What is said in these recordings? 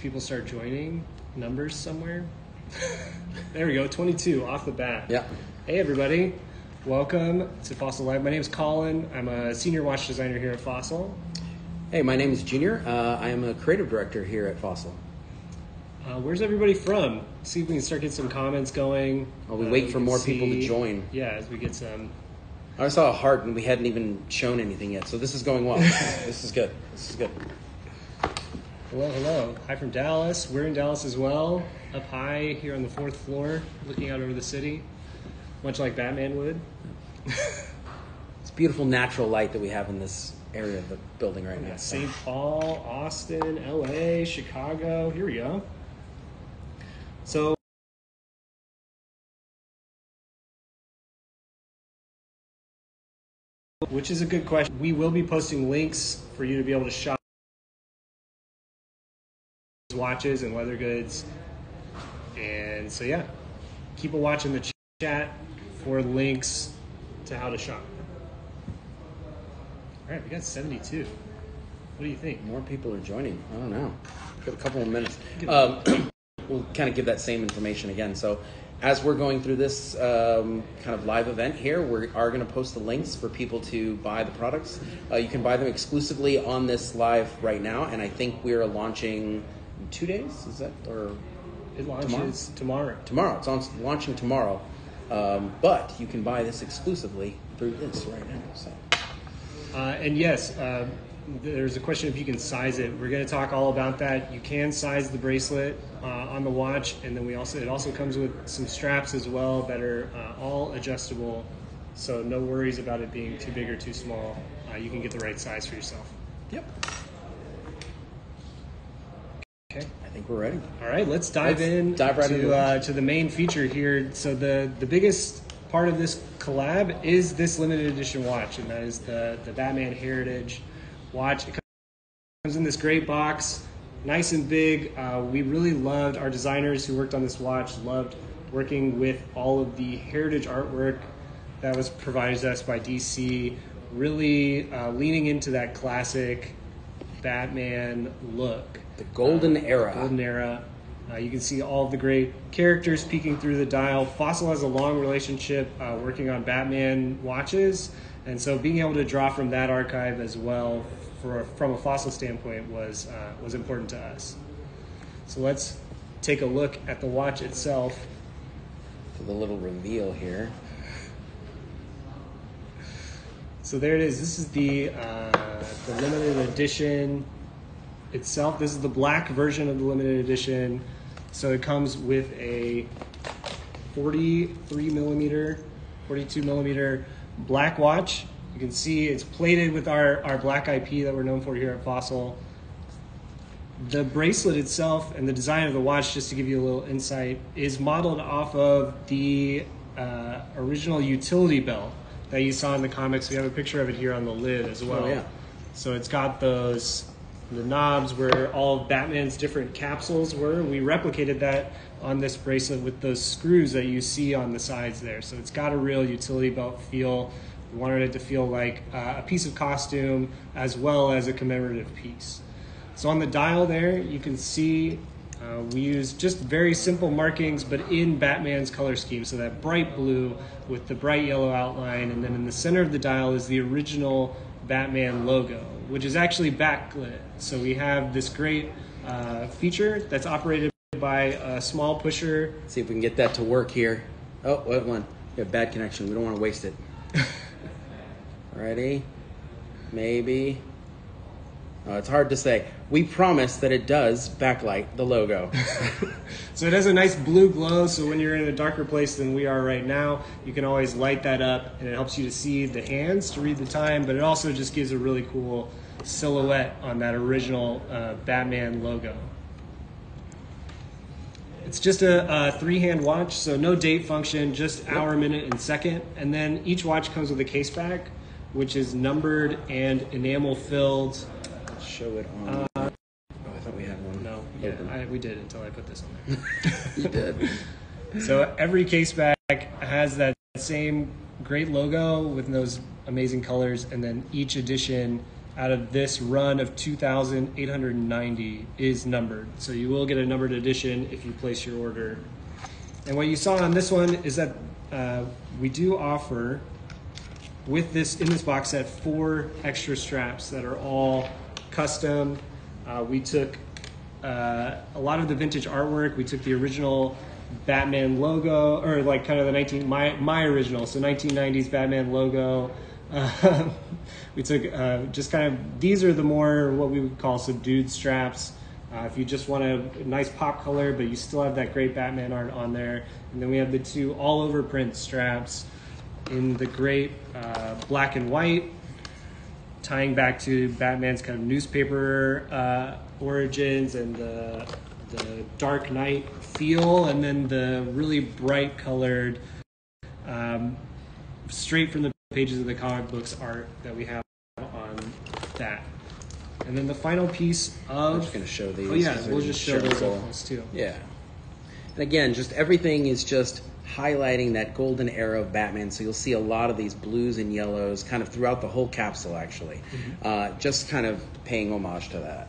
people start joining numbers somewhere. there we go, 22 off the bat. Yeah. Hey, everybody. Welcome to Fossil Live. My name is Colin. I'm a senior watch designer here at Fossil. Hey, my name is Junior. Uh, I am a creative director here at Fossil. Uh, where's everybody from? See if we can start getting some comments going. While we Uh, wait we for more people to join. Yeah, as we get some. I saw a heart and we hadn't even shown anything yet, so this is going well. this is good. This is good. Hello, hello. Hi from Dallas. We're in Dallas as well. Up high here on the fourth floor, looking out over the city, much like Batman would. It's beautiful natural light that we have in this area of the building right now. St. Paul, Austin, LA, Chicago. Here we go. So, which is a good question. We will be posting links for you to be able to shop watches and leather goods. And so, yeah, keep a watch in the chat for links to how to shop. All right, we got 72. What do you think? More people are joining. I don't know. Got a couple more minutes. Um, we'll kind of give that same information again. So, as we're going through this um, kind of live event here, we are going to post the links for people to buy the products. Uh, you can buy them exclusively on this live right now, and I think we're launching in two days. Is that or It launches tomorrow. tomorrow? It's on launching tomorrow, um, but you can buy this exclusively through this right now. So. Uh, and yes, uh, there's a question if you can size it. We're going to talk all about that. You can size the bracelet uh, on the watch, and then we also it also comes with some straps as well that are uh, all adjustable. So no worries about it being too big or too small. Uh, you can get the right size for yourself. Yep. Okay. I think we're ready. All right, let's dive Let's in dive right into to uh, to the main feature here. So the the biggest part of this collab is this limited edition watch, and that is the the Batman Heritage watch. It comes in this great box, nice and big. Uh, we really loved our designers who worked on this watch. Loved working with all of the heritage artwork that was provided to us by DC. Really uh, leaning into that classic Batman look The golden era. golden era. Uh, you can see all the great characters peeking through the dial. Fossil has a long relationship uh, working on Batman watches, and so being able to draw from that archive as well, for from a Fossil standpoint, was uh, was important to us. So let's take a look at the watch itself. for the little reveal here. So there it is. This is the uh, the limited edition itself. This is the black version of the limited edition. So it comes with a 43 millimeter, 42 millimeter black watch. You can see it's plated with our, our black IP that we're known for here at Fossil. The bracelet itself and the design of the watch, just to give you a little insight, is modeled off of the uh, original utility belt that you saw in the comics. We have a picture of it here on the lid as well. Oh, yeah. So it's got those the knobs where all Batman's different capsules were. We replicated that on this bracelet with those screws that you see on the sides there. So it's got a real utility belt feel. We wanted it to feel like uh, a piece of costume as well as a commemorative piece. So on the dial there, you can see uh, we use just very simple markings, but in Batman's color scheme. So that bright blue with the bright yellow outline, and then in the center of the dial is the original Batman logo, which is actually backlit. So we have this great uh, feature that's operated by a small pusher. See if we can get that to work here. Oh, wait one. We have bad connection. We don't want to waste it. Ready? Maybe. Oh, it's hard to say. We promise that it does backlight the logo. So it has a nice blue glow. So when you're in a darker place than we are right now, you can always light that up, and it helps you to see the hands to read the time. But it also just gives a really cool silhouette on that original uh, Batman logo. It's just a, a three-hand watch, so no date function, just hour, minute, and second. And then each watch comes with a case back, which is numbered and enamel filled. Let's show it on. oh, I thought we had one. No, yeah, I, we did until I put this on there. You did. So every case back has that same great logo with those amazing colors, and then each edition out of this run of 2,890 is numbered. So you will get a numbered edition if you place your order. And what you saw on this one is that uh, we do offer with this in this box set four extra straps that are all custom. Uh, we took uh, a lot of the vintage artwork. We took the original Batman logo, or like kind of the 19 my my original, so 1990s Batman logo. Uh, we took uh, just kind of these are the more what we would call subdued straps. Uh, if you just want a nice pop color, but you still have that great Batman art on there, and then we have the two all over print straps in the great uh, black and white, tying back to Batman's kind of newspaper uh, origins and the, the Dark Knight feel, and then the really bright colored, um, straight from the pages of the comic books art that we have on that. And then the final piece of. I'm just gonna show these. Oh yeah, we'll just show those close too. Yeah. And again, just everything is just highlighting that golden era of Batman. So you'll see a lot of these blues and yellows kind of throughout the whole capsule, actually. Mm-hmm. Uh, just kind of paying homage to that.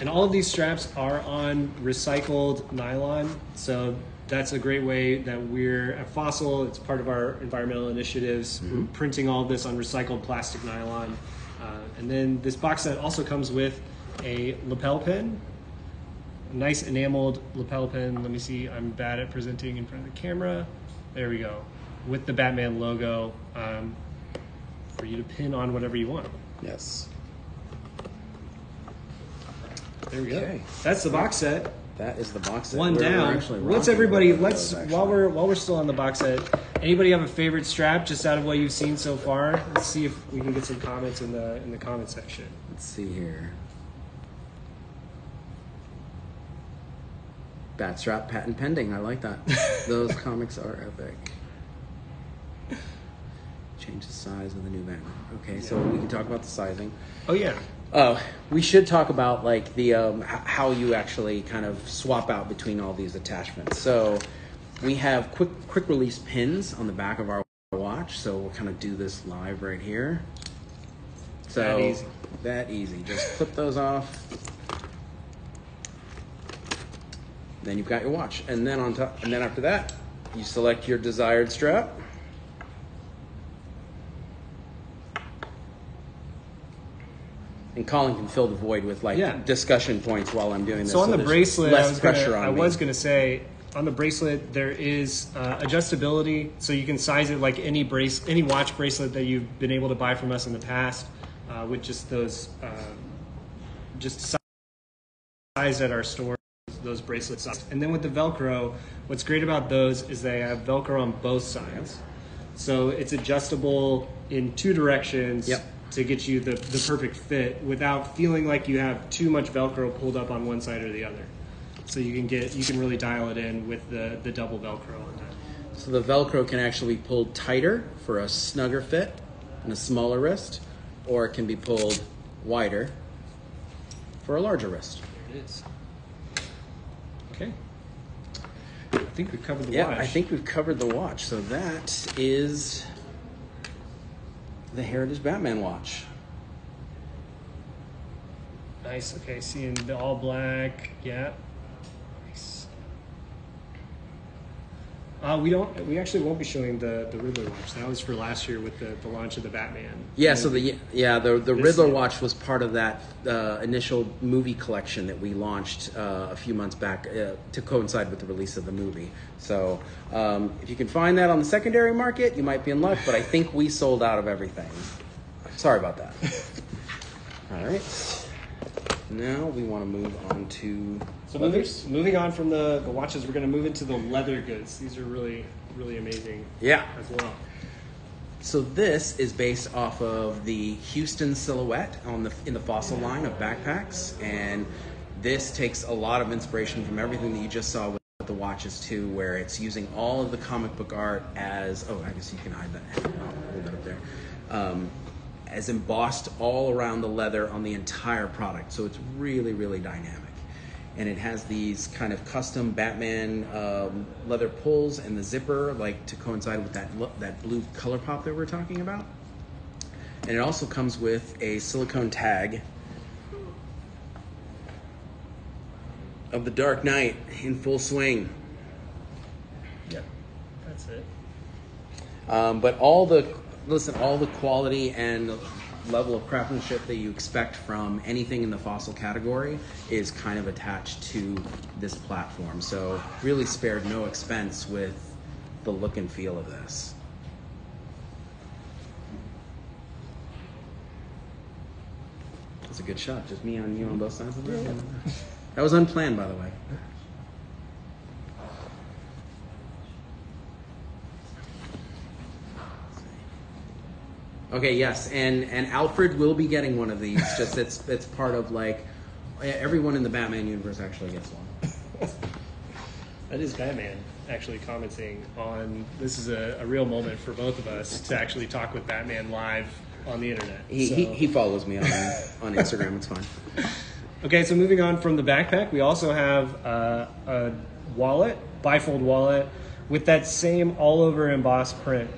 And all of these straps are on recycled nylon, so that's a great way that we're at Fossil. It's part of our environmental initiatives. We're printing all of this on recycled plastic nylon. Uh, and then this box set also comes with a lapel pin, nice enameled lapel pin. Let me see, I'm bad at presenting in front of the camera. There we go, with the Batman logo um, for you to pin on whatever you want. Yes. There we go. Okay. That's the box set. That is the box set. one We're- we're down. actually Let's everybody. Let's those, while we're while we're still on the box set. Anybody have a favorite strap just out of what you've seen so far? Let's see if we can get some comments in the in the comment section. Let's see here. Batstrap patent pending. I like that. Those comics are epic. Change the size of the new Batman. Okay, so we can talk about the sizing. Oh yeah, Oh, we should talk about like the um, h- how you actually kind of swap out between all these attachments. So we have quick quick release pins on the back of our watch. So we'll kind of do this live right here. So That easy. That easy. Just clip those off. Then you've got your watch, and then on top, and then after that, you select your desired strap. And Colin can fill the void with like Yeah. discussion points while I'm doing this. So on the bracelet, less I was pressure gonna, on I me. was gonna say on the bracelet there is uh, adjustability, so you can size it like any brace, any watch bracelet that you've been able to buy from us in the past, uh, with just those, uh, just si- sized at our store. Those bracelets, and then with the Velcro, what's great about those is they have Velcro on both sides, so it's adjustable in two directions Yep. to get you the, the perfect fit without feeling like you have too much Velcro pulled up on one side or the other. So you can get you can really dial it in with the, the double Velcro on that. So the Velcro can actually be pulled tighter for a snugger fit and a smaller wrist, or it can be pulled wider for a larger wrist. There it is. Okay. I think we've covered the Yeah, watch. I think we've covered the watch. So that is the Heritage Batman watch. nice. Okay, seeing the all black. Yeah. Nice. Uh, we don't. We actually won't be showing the the Riddler watch. That was for last year with the, the launch of the Batman. Yeah, so the yeah the the Riddler year. watch was part of that uh, initial movie collection that we launched uh, a few months back uh, to coincide with the release of the movie. So um, if you can find that on the secondary market, you might be in luck. But I think we sold out of everything. Sorry about that. All right. Now we want to move on to So moving, moving on from the, the watches, we're going to move into the leather goods. These are really, really amazing yeah. as well. So this is based off of the Houston silhouette on the in the Fossil line of backpacks, and this takes a lot of inspiration from everything that you just saw with the watches too, where it's using all of the comic book art as oh I guess you can hide that I'll hold it up there. Um, as embossed all around the leather on the entire product, so it's really really dynamic and it has these kind of custom Batman um, leather pulls and the zipper, like to coincide with that that blue color pop that we are talking about. and it also comes with a silicone tag of the Dark Knight in full swing. Yep. that's it. Um, but all the listen, all the quality and level of craftsmanship that you expect from anything in the fossil category is kind of attached to this platform. So really spared no expense with the look and feel of this. That's a good shot. Just me on you on both sides of it. That was unplanned, by the way. Okay, yes, and and Alfred will be getting one of these. Just it's it's part of like everyone in the Batman universe actually gets one. That is Batman actually commenting on this is a, a real moment for both of us to actually talk with Batman live on the internet. He So- he, he follows me on on Instagram. It's fine. Okay, so moving on from the backpack, we also have uh, a wallet, bifold wallet, with that same all over embossed print.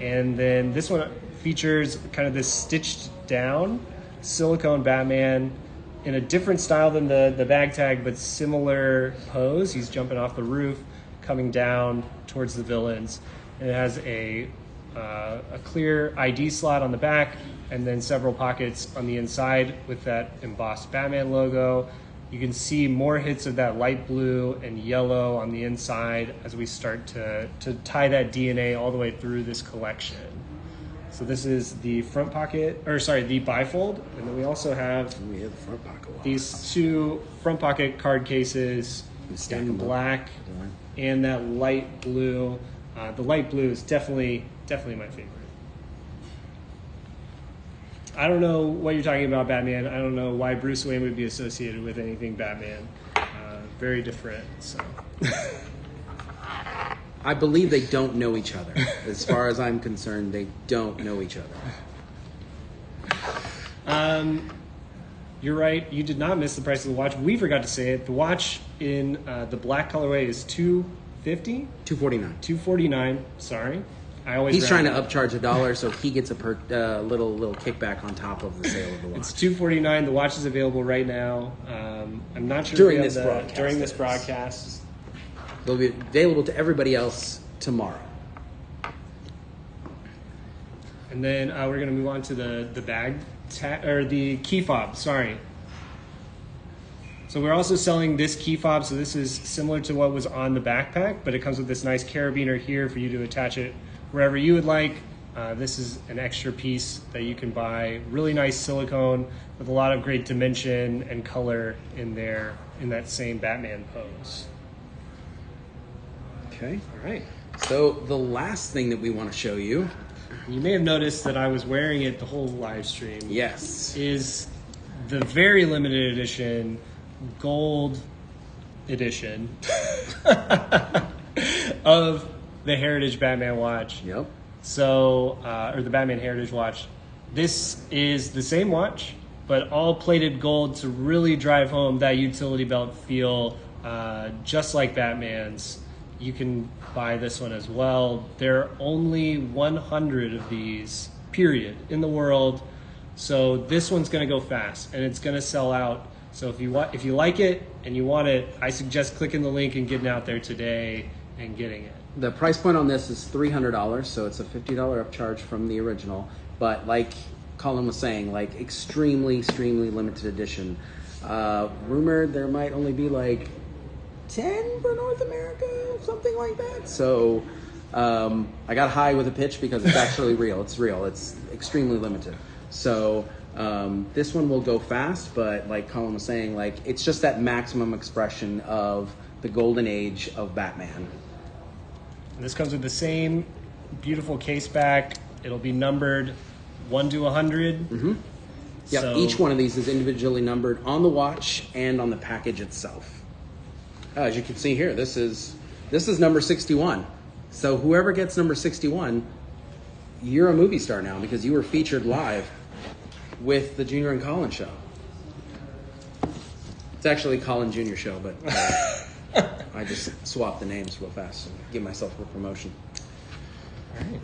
And then this one features kind of this stitched down silicone Batman in a different style than the, the bag tag, but similar pose. He's jumping off the roof, coming down towards the villains. And it has a, uh, a clear ID slot on the back, and then several pockets on the inside with that embossed Batman logo. You can see more hits of that light blue and yellow on the inside as we start to, to tie that DNA all the way through this collection. So this is the front pocket, or sorry, the bifold, and then we also have We have the front pocket. these two front pocket card cases Stack in up. black and that light blue. Uh, the light blue is definitely definitely my favorite. I don't know what you're talking about, Batman. I don't know why Bruce Wayne would be associated with anything Batman. Uh, very different. So I believe they don't know each other. As far as I'm concerned, they don't know each other. Um, you're right. You did not miss the price of the watch. We forgot to say it. The watch in uh, the black colorway is two fifty. Two forty nine. 249 sorry i always He's trying to up. upcharge a dollar, so he gets a per, uh, little little kickback on top of the sale of the watch. it's 249 the watch is available right now um, i'm not sure During this broadcast, during this is. broadcast They'll be available to everybody else tomorrow. and then uh, we're going to move on to the the bag ta- or the key fob sorry. So we're also selling this key fob so this is similar to what was on the backpack but it comes with this nice carabiner here for you to attach it wherever you would like. Uh, this is an extra piece that you can buy really nice silicone with a lot of great dimension and color in there in that same batman pose Okay. all right So the last thing that we want to show you, you may have noticed that i was wearing it the whole live stream yes, is the very limited edition gold edition of the Heritage Batman watch. yep, So, uh, or the Batman Heritage watch. This is the same watch, but all plated gold to really drive home that utility belt feel, uh, just like Batman's. You can buy this one as well. There are only 100 of these, period, in the world. So this one's going to go fast, and it's going to sell out. So if you want, if you like it and you want it, I suggest clicking the link and getting out there today and getting it. the price point on this is three hundred dollars, so it's a fifty dollar upcharge from the original. But like Colin was saying, like extremely, extremely limited edition. Uh, rumored there might only be like ten for North America, something like that. So um, I got high with a pitch because it's actually real. It's real. It's extremely limited. So um, this one will go fast, but like Colin was saying, like it's just that maximum expression of the golden age of Batman. This comes with the same beautiful case back. It'll be numbered 1 to a 100. Mm-hmm. Yep, each one of these is individually numbered on the watch and on the package itself. Uh, as you can see here, this is this is number 61. So whoever gets number 61, you're a movie star now because you were featured live with the Junior and Colin show. It's actually Colin Junior show, but uh, I just swapped the names real fast and give myself a promotion.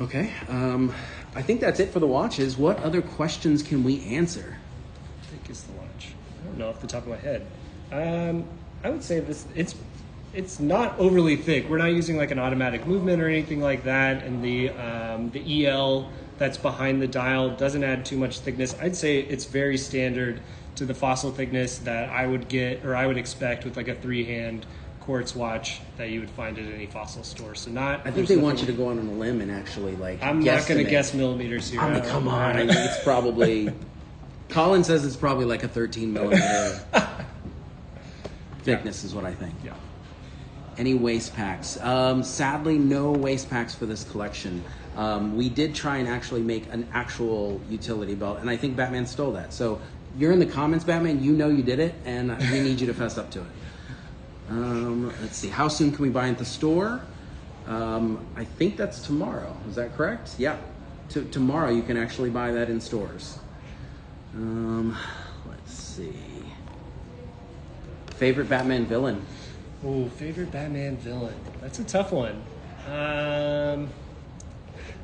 Okay. Um, I think that's it for the watches. What other questions can we answer? I think it's the watch? I don't know off the top of my head. Um, I would say this it's it's not overly thick. We're not using like an automatic movement or anything like that, and the um, the EL that's behind the dial doesn't add too much thickness. I'd say it's very standard to the fossil thickness that I would get or I would expect with like a three hand quartz watch that you would find at any fossil store. So not. I think they want you to go on a limb and actually like. I'm not going to guess millimeters here. I mean, come on. I mean, it's probably. Colin says it's probably like a 13 millimeter thickness, is what I think. Yeah. Any waist packs? Um, sadly, no waist packs for this collection. Um, we did try and actually make an actual utility belt, and I think Batman stole that. So you're in the comments, Batman. You know you did it, and we need you to fess up to it. Um, let's see. How soon can we buy it at the store? Um, I think that's tomorrow. Is that correct? Yeah. T- tomorrow you can actually buy that in stores. Um, let's see. Favorite Batman villain? Oh, favorite Batman villain. That's a tough one. Um,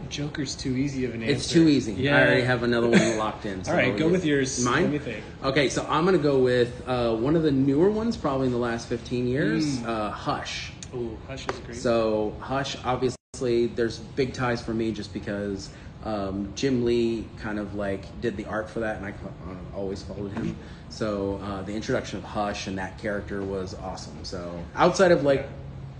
Joker's too easy of an answer. It's too easy. Yeah. I already have another one locked in. All right, go with yours. Mine. Let me think. Okay, so I'm gonna go with uh, one of the newer ones, probably in the last 15 years. Hmm. Uh, Hush. Oh, Hush is great. So Hush, obviously, there's big ties for me just because um, Jim Lee kind of like did the art for that, and I uh, always followed him. So uh, the introduction of Hush and that character was awesome. So outside of like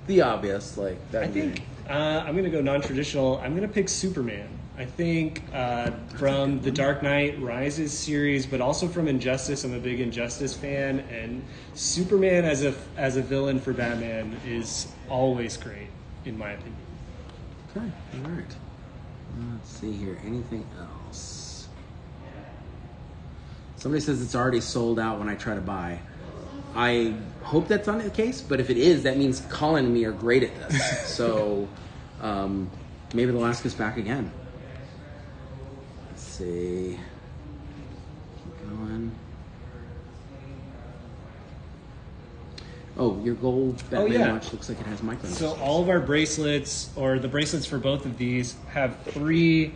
the obvious, like that. I think uh, I'm going to go non-traditional. I'm going to pick Superman. I think uh, from the Dark Knight Rises series, but also from Injustice. I'm a big Injustice fan, and Superman as a as a villain for Batman is always great, in my opinion. Okay, all right. Let's see here. Anything else? Somebody says it's already sold out when I try to buy. I hope that's not the case, but if it is, that means Colin and me are great at this. so um, maybe they'll ask us back again. Let's see. Keep going. Oh, your gold oh, Batman yeah. watch looks like it has micro. So all of our bracelets, or the bracelets for both of these, have three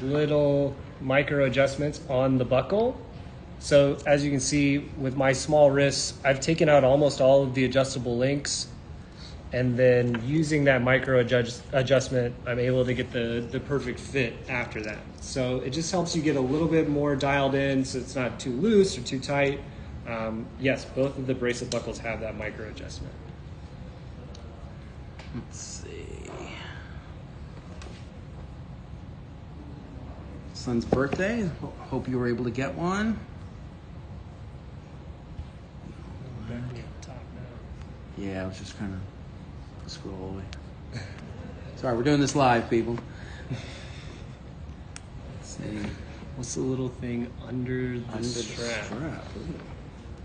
little micro adjustments on the buckle. So as you can see, with my small wrists, I've taken out almost all of the adjustable links, and then using that micro adjust, adjustment, I'm able to get the the perfect fit after that. So it just helps you get a little bit more dialed in, so it's not too loose or too tight. Um, yes, both of the bracelet buckles have that micro adjustment. Let's see. Son's birthday. Ho- Hope you were able to get one. Back to the top now. Yeah, I was just kind of scroll away. Sorry, we're doing this live, people. Let's see. What's the little thing under the Under the strap?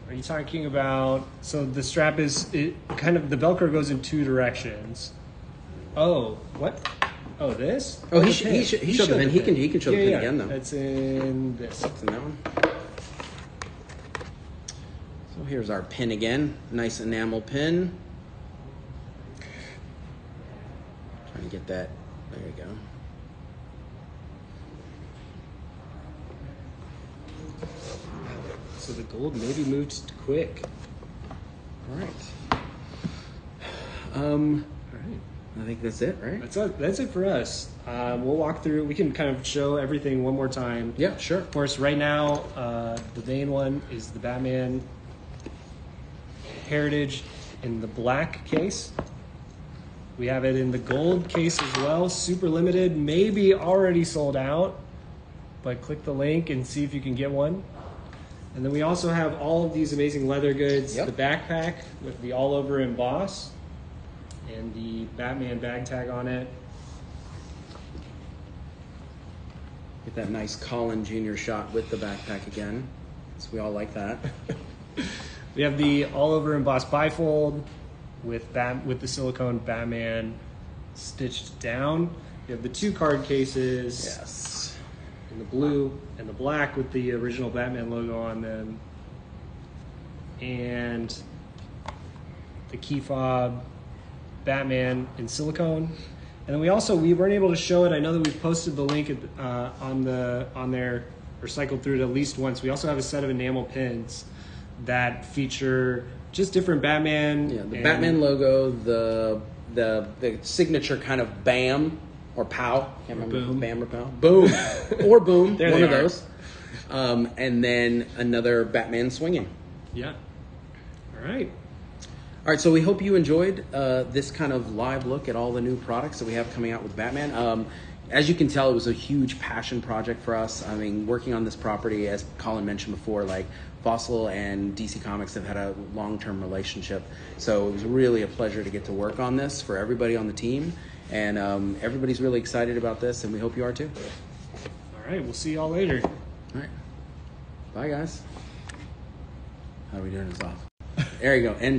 Are you talking about? So the strap is it kind of the Velcro goes in two directions. Oh, what? Oh, this? Oh, he oh, the sh- he sh- he showed the pin. He can- he can show the pin yeah. again, though. It's in this. What's in that one? So here's our pin again. Nice enamel pin. Trying to get that. There you go. Gold maybe moved quick. All right. Um, All right. I think that's it, right? That's it, that's it for us. Um, we'll walk through. We can kind of show everything one more time. Yeah, sure. Of course, right now, uh, the main one is the Batman Heritage in the black case. We have it in the gold case as well, super limited, maybe already sold out, but click the link and see if you can get one. And then we also have all of these amazing leather goods Yep. the backpack with the all over emboss and the Batman bag tag on it. Get that nice Colin Jr. shot with the backpack again. So we all like that. We have the all over embossed bifold with Bat with the silicone Batman stitched down. We have the two card cases Yes. In the blue and the black with the original Batman logo on them. And the key fob Batman in silicone. And then we also we weren't able to show it. I know that we've posted the link uh, on the on there or cycled through it at least once. We also have a set of enamel pins that feature just different Batman. Yeah, the and- Batman logo, the the the signature kind of bam or pow. Can't remember boom. bam or pow. Boom or boom. One of are. those. Um, and then another Batman swinging. Yeah. All right. All right, so we hope you enjoyed uh, this kind of live look at all the new products that we have coming out with Batman. Um, as you can tell, it was a huge passion project for us. I mean, working on this property, as Colin mentioned before, like Fossil and DC Comics have had a long-term relationship. So it was really a pleasure to get to work on this for everybody on the team, and um, everybody's really excited about this, and we hope you are too. All right. We'll see y'all later. All right, bye guys. How are we doing this off? There you go. End.